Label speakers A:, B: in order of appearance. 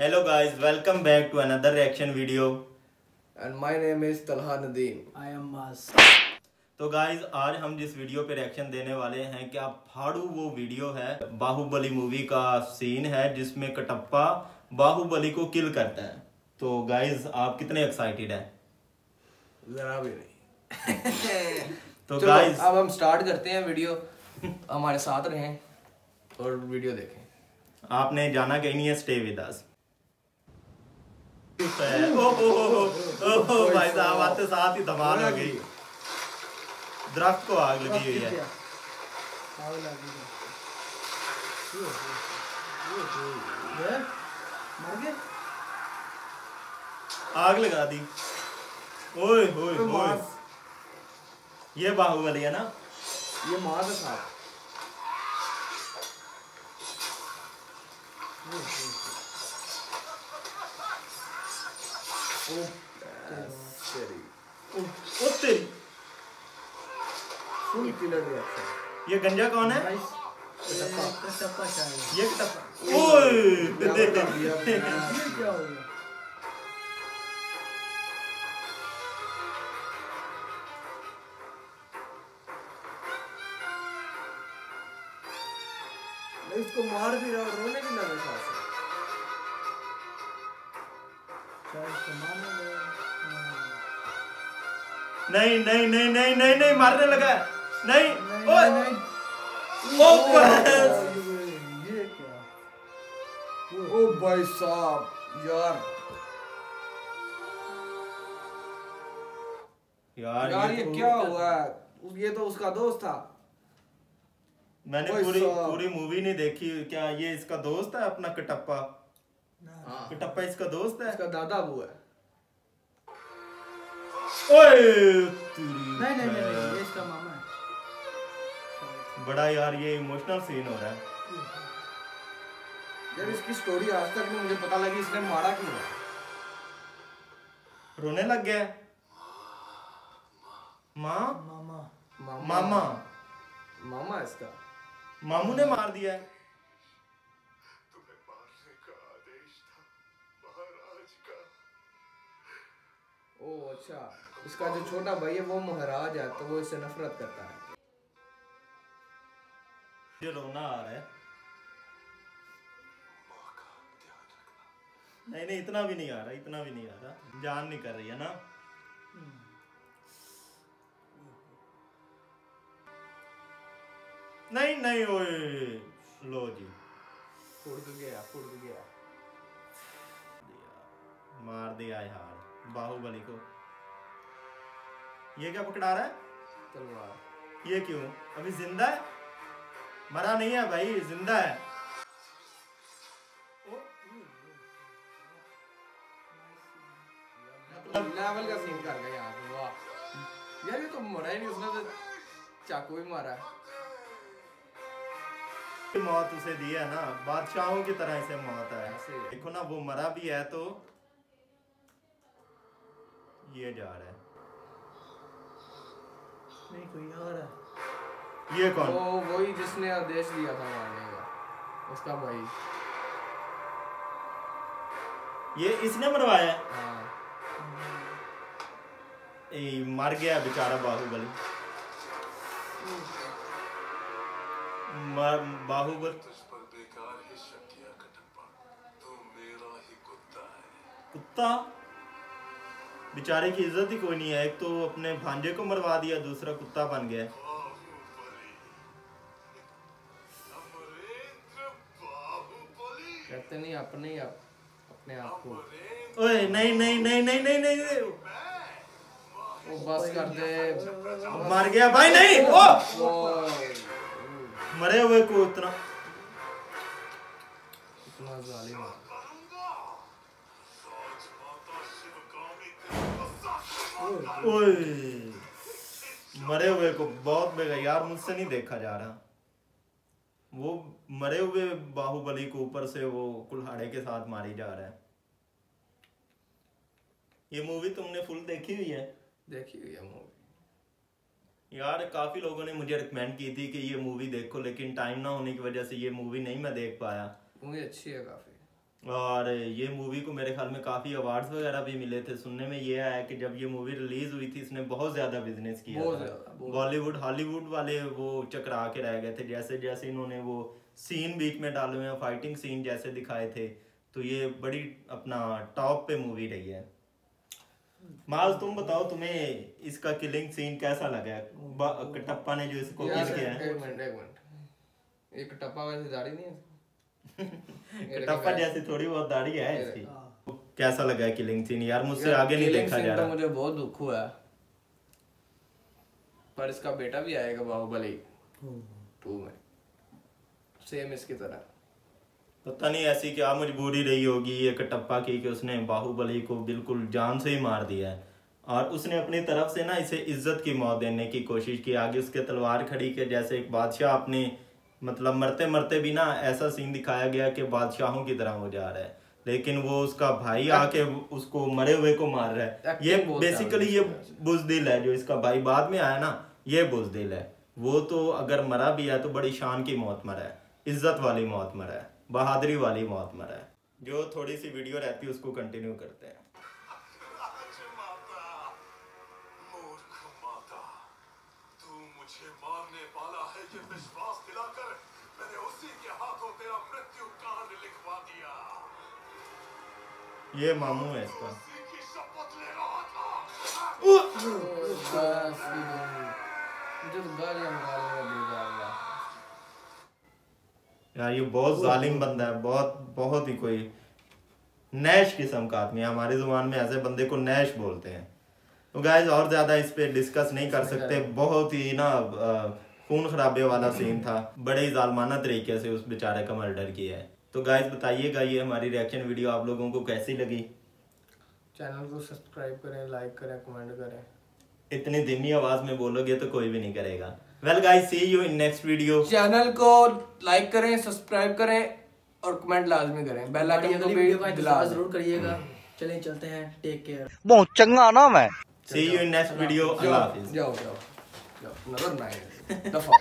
A: Hello guys, welcome back to another reaction video.
B: And my name is Talha Nadeem.
C: I am Mas.
A: तो guys आज हम जिस video पे reaction देने वाले हैं क्या फाड़ू वो वीडियो है? बाहुबली मूवी का सीन है जिसमें कटप्पा बाहुबली को किल करता है। तो गाइज़ आप कितने एक्साइटेड हैं?
B: जरा भी नहीं।
A: तो गाइज़
B: अब हम स्टार्ट करते हैं वीडियो हमारे साथ रहें और वीडियो देखें।
A: आपने जाना कहीं नहीं है स्टे विद अस भाई साहब आते साथ ही गई दरख्त को आग लगी हुई है
C: आग लगी। मर
A: दी ओए ओए
B: ओए,
A: ये बाहुबली है ना
B: ये माँ का ओ, तेरी फुल किलर रिएक्शन
A: ये गंजा कौन है?
C: ये कटप्पा।
A: ओए।
C: ये क्या हो गया?
B: इसको मार भी रहा रोने भी लगा
A: नहीं नहीं नहीं नहीं नहीं नहीं मारने लगा नहीं। ओ बस।
C: ये क्या?
B: ओ भाई साहब यार।
A: यार
B: यार ये
A: तो-
B: क्या हुआ है? ये तो उसका दोस्त था।
A: मैंने पूरी पूरी मूवी नहीं देखी। क्या ये इसका दोस्त है अपना कटप्पा?
B: हाँ।
A: कटप्पा इसका दोस्त है?
B: इसका दादा वो है।
A: ओए
C: नहीं नहीं नहीं ये इसका मामा है।
A: बड़ा यार ये इमोशनल सीन हो रहा है।
B: यार इसकी स्टोरी आज तक नहीं मुझे पता लगी इसने मारा क्यों है।
A: रोने लग गया। माँ?
C: मामा।
A: मामा।
B: मामा इसका।
A: मामू ने मार दिया है।
B: ओ अच्छा। इसका जो छोटा भाई है वो महाराज है तो वो इससे नफरत करता है।
A: मुझे रोना आ रहा है। नहीं नहीं इतना भी नहीं आ रहा इतना भी नहीं आ रहा। जान नहीं कर रही है ना? नहीं नहीं ओए लो जी।
B: फुड़ गया फुड़ गया।
A: मार दिया यार। बाहुबली को। ये क्या पकड़ा रहा है?
B: तलवार।
A: ये क्यों? अभी ज़िंदा है? मरा नहीं है भाई ज़िंदा है।
B: लेवल का सीन कर गया यहाँ पे वाह। यार ये तो मरा ही नहीं उसने तो चाकू भी मारा है।
A: मौत उसे दी है ना बादशाहों की तरह इसे मौत है। देखो ना वो मरा भी है तो ये जा रहा है।
C: नहीं कोई और है।
A: ये कौन?
B: वो वही जिसने आदेश दिया था मारने का। उसका भाई।
A: ये इसने मरवाया हाँ? ए, मर गया बेचारा बाहुबली। मर बाहुबली।
D: ही तू ही है
A: कुत्ता? बेचारे की इज़्ज़त ही कोई नहीं है। एक तो अपने भांजे को मरवा दिया दूसरा कुत्ता बन गया।
B: कहते नहीं अपने ही अप, अपने आप को।
A: ओए नहीं नहीं नहीं नहीं नहीं नहीं, नहीं।
B: वो बस कर दे।
A: मर गया भाई नहीं ओ! मरे हुए को उतना।
B: इतना जालिम
A: मरे हुए को बहुत बेगा यार मुझसे नहीं देखा जा रहा। वो मरे हुए बाहुबली को ऊपर से वो कुल्हाड़े के साथ मारी जा रहा है। ये मूवी तुमने फुल देखी हुई है?
B: देखी हुई है मूवी
A: यार काफ़ी लोगों ने मुझे रिकमेंड की थी कि ये मूवी देखो लेकिन टाइम ना होने की वजह से ये मूवी नहीं मैं देख पाया।
B: मूवी अच्छी है काफ़ी।
A: और ये मूवी को मेरे ख्याल में काफ़ी अवार्ड्स वगैरह भी मिले थे। सुनने में ये आया कि जब ये मूवी रिलीज़ हुई थी इसने बहुत ज़्यादा बिज़नेस किया बॉलीवुड हॉलीवुड वाले वो चकरा के रह गए थे। जैसे जैसे इन्होंने वो सीन बीच में डाले हुए फाइटिंग सीन जैसे दिखाए थे तो ये बड़ी अपना टॉप पे मूवी रही है। माल तुम बताओ तुम्हें इसका किलिंग सीन कैसा लगा? कटप्पा ने जो इसको किया है।
B: एक मिनट एक मिनट। एक टप्पा वैसे दाढ़ी नहीं है देखो
A: जैसी थोड़ी बहुत दाढ़ी है इसकी।
C: हाँ।
A: कैसा लगा है किलिंग सीन यार मुझसे आगे नहीं देखा जा
B: तो
A: रहा।
B: मुझे बहुत दुख हुआ। पर इसका बेटा भी आएगा बाहुबली। टू में। सेम इसकी तरह।
A: पता नहीं ऐसी क्या मजबूरी रही होगी ये कटप्पा की कि उसने बाहुबली को बिल्कुल जान से ही मार दिया है। और उसने अपनी तरफ़ से ना इसे इज़्ज़त की मौत देने की कोशिश की। आगे उसके तलवार खड़ी के जैसे एक बादशाह अपने मतलब मरते मरते भी ना ऐसा सीन दिखाया गया कि बादशाहों की तरह हो जा रहा है। लेकिन वो उसका भाई आके उसको मरे हुए को मार रहा है। ये बेसिकली ये बुजदिल है जो इसका भाई बाद में आया ना ये बुजदिल है। वो तो अगर मरा भी है तो बड़ी शान की मौत मरा है। इज़्ज़त वाली मौत मरा है। बहादुरी वाली मौत मरा है। जो थोड़ी सी वीडियो रहती है उसको कंटिन्यू करते हैं।
D: तू मारने वाला है ये विश्वास
B: निकालने में बेकार है
A: यार, ये बहुत जालिम बंदा है, बहुत बहुत ही कोई नैश किस्म का आदमी है। हमारी ज़ुबान में ऐसे बंदे को नैश बोलते हैं। तो गाइज़ और ज़्यादा इस पे डिस्कस नहीं कर सकते। बहुत ही ना खून खराबे वाला सीन था। बड़े ही जालमाना तरीके से उस बेचारे का मर्डर किया है। तो गाइज़ बताइएगा ये हमारी रिएक्शन वीडियो आप लोगों को कैसी लगी?
B: चैनल को सब्सक्राइब करें लाइक करें कमेंट करें।
A: इतनी धीमी आवाज़ में बोलोगे तो कोई भी नहीं करेगा। Well guys see you in next video
B: channel को लाइक करें सब्सक्राइब करें और कमेंट लाजमी करें। बेल आइकन को भी।
C: ज़रूर करिएगा। चलिए चलते हैं। टेक केयर
E: बहुत चंगा ना मैं।
A: See you in next video अल्लाह हाफिज।
B: जाओ जाओ। जाओ। नज़र ना आए दफ़ा।